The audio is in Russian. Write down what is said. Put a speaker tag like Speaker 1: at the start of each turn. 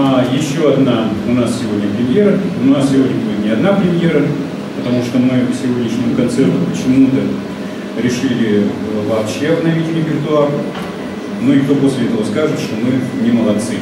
Speaker 1: А еще одна у нас сегодня премьера. У нас сегодня будет не одна премьера, потому что мы к сегодняшнему концерту почему-то решили э, вообще обновить репертуар. Ну и кто после этого скажет, что мы не молодцы.